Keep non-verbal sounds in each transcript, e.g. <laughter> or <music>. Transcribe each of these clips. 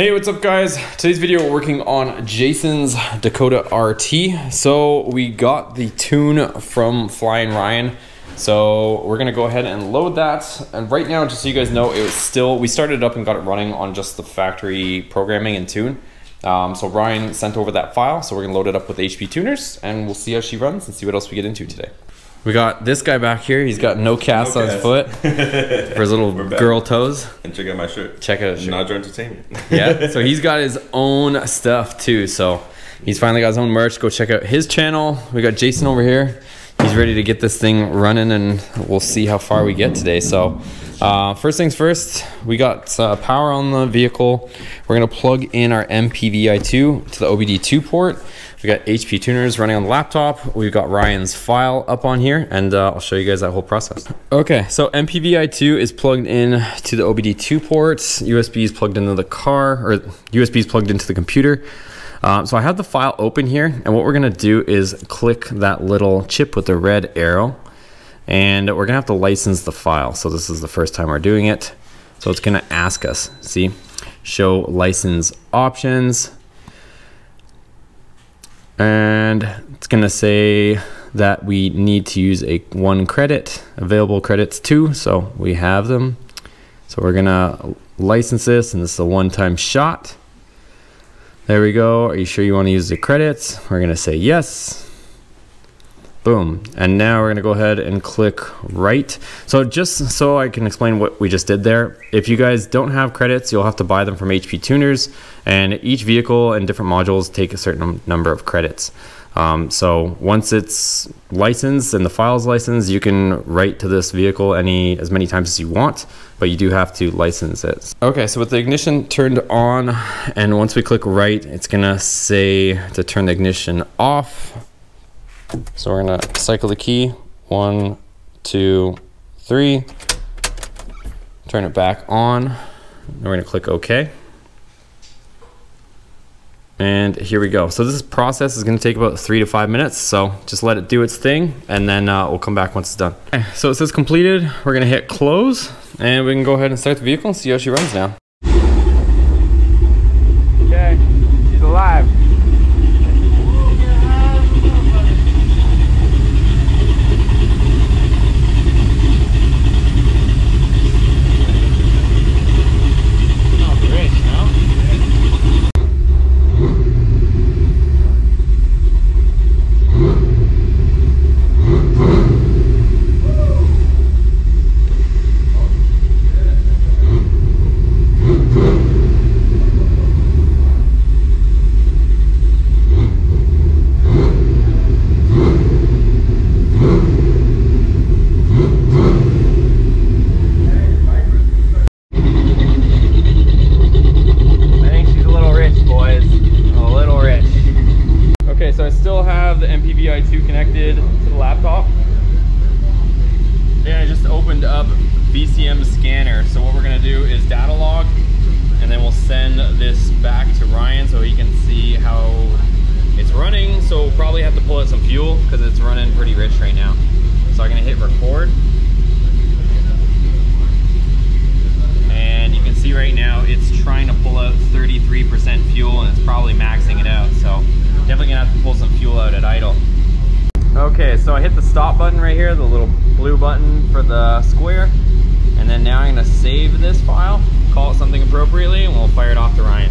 Hey, what's up guys? Today's video we're working on Jason's Dakota RT. So we got the tune from Flying Ryan. So we're gonna go ahead and load that. And right now, just so you guys know, it was still, we started up and got it running on just the factory programming and tune. Um, so Ryan sent over that file. So we're gonna load it up with HP tuners and we'll see how she runs and see what else we get into today. We got this guy back here. He's got no cast No on his foot <laughs> for his little girl toes. And check out my shirt. Check out his shirt. Nadra Entertainment. yeah <laughs> so he's got his own stuff too so he's finally got his own merch go check out his channel we got jason over here he's ready to get this thing running and we'll see how far we get today so uh, first things first we got uh, power on the vehicle. We're going to plug in our mpvi2 to the obd2 port. We got hp tuners running on the laptop. We've got ryan's file up on here and uh, i'll show you guys that whole process. Okay. So mpvi2 is plugged in to the obd2 ports. Usb is plugged into the car or usb is plugged into the computer. Um, so I have the file open here, and what we're gonna do is click that little chip with the red arrow, and we're gonna have to license the file. So this is the first time we're doing it. So it's gonna ask us, see, show license options, and it's gonna say that we need to use a one credit, available credits two, so we have them. So we're gonna license this, and this is a one-time shot. There we go. Are you sure you want to use the credits? We're to say yes. Boom. And now we're going to go ahead and click write. So just so I can explain what we just did there, if you guys don't have credits, you'll have to buy them from HP Tuners. And each vehicle and different modules take a certain number of credits. Um, so once it's licensed and the file's licensed, you can write to this vehicle any as many times as you want, but you do have to license it. Okay, so with the ignition turned on, and once we click write, it's gonna say to turn the ignition off. So we're gonna cycle the key, one, two, three, turn it back on, and we're gonna click OK. And here we go. So this process is gonna take about three to five minutes. So just let it do its thing and then uh, we'll come back once it's done. Okay, so it says completed. We're gonna hit close and we can go ahead and start the vehicle and see how she runs now. Okay, she's alive. I think she's a little rich, boys. A little rich. Okay, so I still have the MPVI2 connected to the laptop. Yeah, I up VCM scanner. So what we're gonna do is data log, and then we'll send this back to Ryan so he can see how it's running. So we'll probably have to pull out some fuel because it's running pretty rich right now. So I'm gonna hit record. and you can see right now it's trying to pull out 33% fuel and it's probably maxing it out so definitely gonna have to pull some fuel out at idle okay so I hit the stop button right here the little blue button for the square and then now I'm gonna save this file call it something appropriately and we'll fire it off to Ryan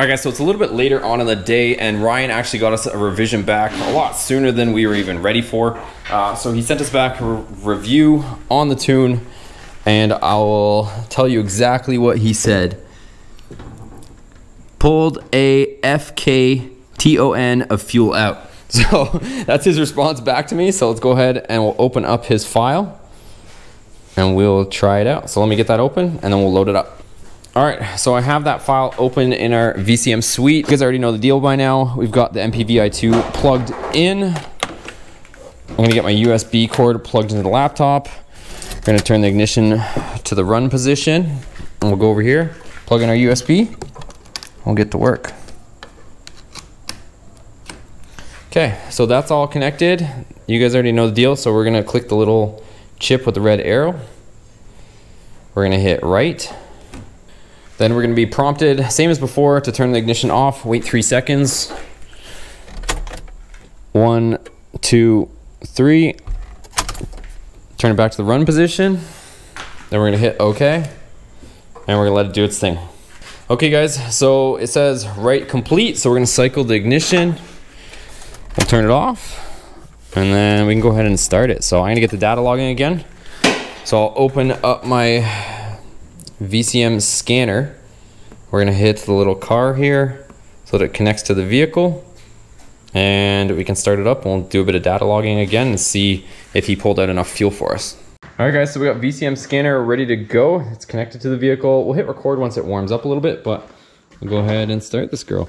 all right, guys, so it's a little bit later on in the day, and Ryan actually got us a revision back a lot sooner than we were even ready for. Uh, so he sent us back a re- review on the tune, and I will tell you exactly what he said. Pulled a FKTON of fuel out. <laughs> So that's his response back to me. So let's go ahead and we'll open up his file, and we'll try it out. So let me get that open, and then we'll load it up. All right, so I have that file open in our VCM suite. You guys already know the deal by now. We've got the MPVI2 plugged in. I'm gonna get my USB cord plugged into the laptop. We're gonna turn the ignition to the run position. And we'll go over here, plug in our USB. We'll get to work. Okay, so that's all connected. You guys already know the deal, so we're gonna click the little chip with the red arrow. We're gonna hit write. Then we're gonna be prompted, same as before, to turn the ignition off. Wait three seconds. One, two, three. Turn it back to the run position. Then we're gonna hit OK. And we're gonna let it do its thing. Okay guys, so it says write complete. So we're gonna cycle the ignition. We'll turn it off. And then we can go ahead and start it. So I'm gonna get the data logging again. So I'll open up my VCM scanner. We're gonna hit the little car here so that it connects to the vehicle and we can start it up. We'll do a bit of data logging again and see if he pulled out enough fuel for us. All right guys, so we got VCM scanner ready to go. It's connected to the vehicle. We'll hit record once it warms up a little bit, but we'll go ahead and start this girl.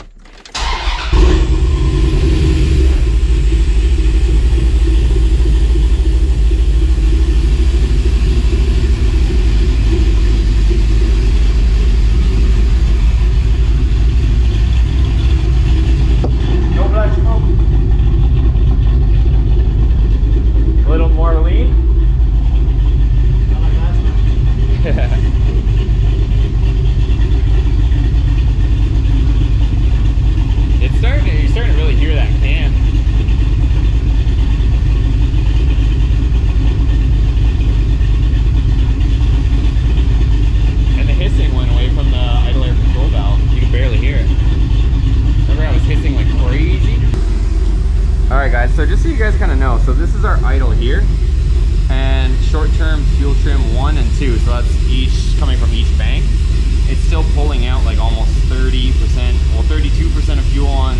so just so you guys kind of know, so this is our idle here, and short-term fuel trim one and two, so that's each coming from each bank. It's still pulling out like almost 30%, well 32% of fuel on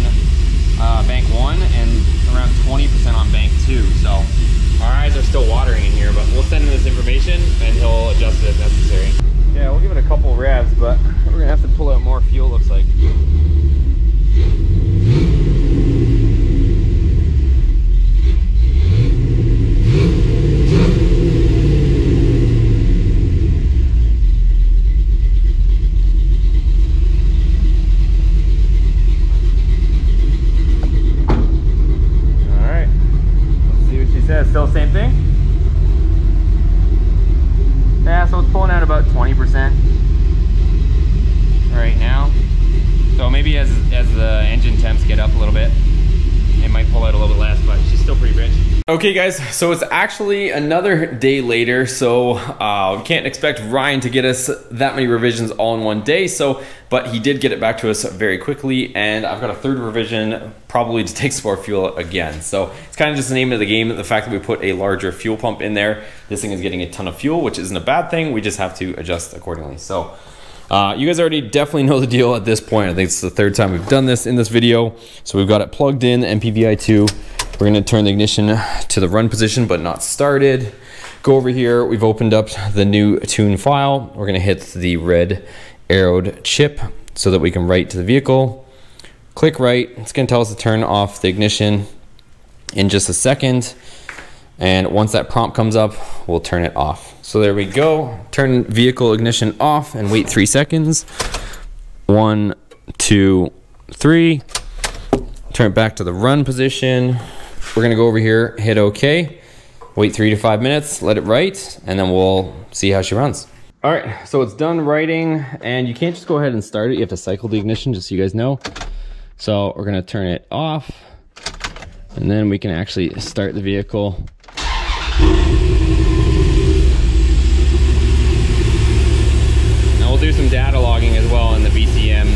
uh, bank one and around 20% on bank two. So our eyes are still watering in here, but we'll send him this information and he'll adjust it if necessary. Yeah, we'll give it a couple revs, but we're gonna have to pull out more fuel looks like. still same thing? Yeah, so it's pulling out about 20% right now. So maybe as, as the engine temps get up a little bit, it might pull out a little bit less, but she's still pretty rich. Okay guys, so it's actually another day later, so uh, can't expect Ryan to get us that many revisions all in one day, so but he did get it back to us very quickly, and I've got a third revision probably to take some more Fuel again. So it's kind of just the name of the game, the fact that we put a larger fuel pump in there. This thing is getting a ton of fuel, which isn't a bad thing, we just have to adjust accordingly. So uh, you guys already definitely know the deal at this point. I think it's the third time we've done this in this video. So we've got it plugged in, MPVI 2 we're gonna turn the ignition to the run position, but not started. Go over here, we've opened up the new tune file. We're gonna hit the red arrowed chip so that we can write to the vehicle. Click write, it's gonna tell us to turn off the ignition in just a second. And once that prompt comes up, we'll turn it off. So there we go. Turn vehicle ignition off and wait three seconds. One, two, three. Turn it back to the run position. We're gonna go over here, hit okay, wait three to five minutes, let it write, and then we'll see how she runs. All right, so it's done writing, and you can't just go ahead and start it. You have to cycle the ignition, just so you guys know. So we're gonna turn it off, and then we can actually start the vehicle. Now we'll do some data logging as well in the VCM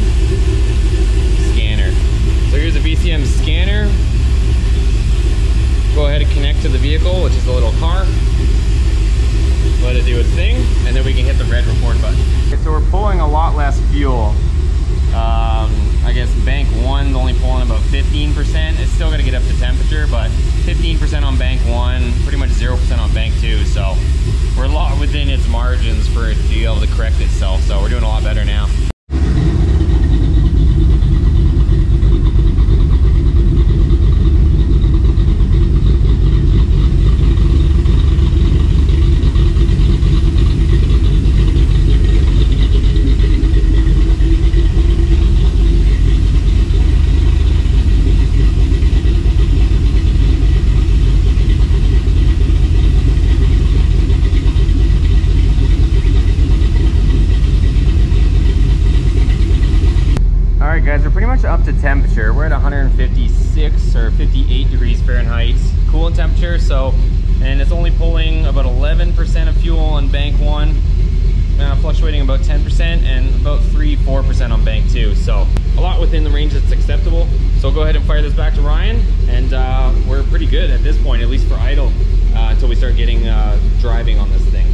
scanner. So here's a VCM scanner go ahead and connect to the vehicle, which is the little car. Let it do its thing, and then we can hit the red record button. Okay, so we're pulling a lot less fuel. Um, I guess bank one's only pulling about 15%. It's still gonna get up to temperature, but 15% on bank one, pretty much 0% on bank two. So we're a lot within its margins for it to be able to correct itself. So we're doing a lot better now. Temperature. We're at 156 or 58 degrees Fahrenheit, cooling temperature. So, and it's only pulling about 11% of fuel on bank one, uh, fluctuating about 10% and about 3 4% on bank two. So a lot within the range that's acceptable. So go ahead and fire this back to Ryan and uh, we're pretty good at this point, at least for idle, uh, until we start getting uh, driving on this thing.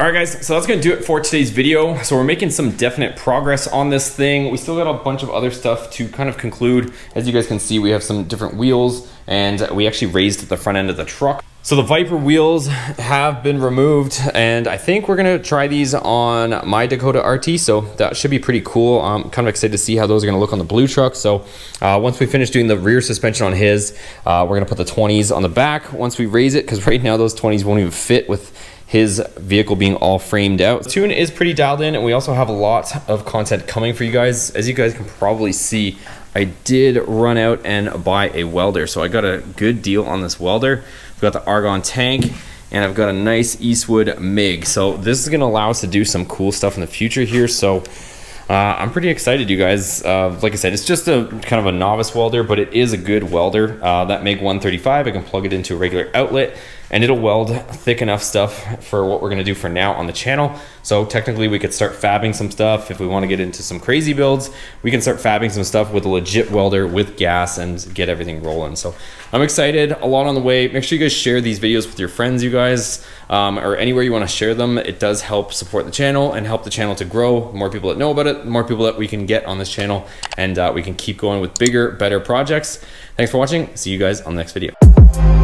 All right guys, so that's gonna do it for today's video. So we're making some definite progress on this thing. We still got a bunch of other stuff to kind of conclude. As you guys can see, we have some different wheels and we actually raised the front end of the truck. So the Viper wheels have been removed and I think we're gonna try these on my Dakota RT. So that should be pretty cool. I'm kind of excited to see how those are gonna look on the blue truck. So uh, once we finish doing the rear suspension on his, uh, we're gonna put the 20s on the back once we raise it because right now those 20s won't even fit with his vehicle being all framed out. The tune is pretty dialed in and we also have a lot of content coming for you guys. As you guys can probably see, I did run out and buy a welder. So I got a good deal on this welder. I've got the Argon tank and I've got a nice Eastwood MIG. So this is gonna allow us to do some cool stuff in the future here. So uh, I'm pretty excited, you guys. Uh, like I said, it's just a kind of a novice welder, but it is a good welder. Uh, that MIG 135, I can plug it into a regular outlet and it'll weld thick enough stuff for what we're gonna do for now on the channel. So technically we could start fabbing some stuff. If we wanna get into some crazy builds, we can start fabbing some stuff with a legit welder with gas and get everything rolling. So I'm excited, a lot on the way. Make sure you guys share these videos with your friends, you guys, um, or anywhere you wanna share them. It does help support the channel and help the channel to grow. more people that know about it, more people that we can get on this channel, and uh, we can keep going with bigger, better projects. Thanks for watching. See you guys on the next video.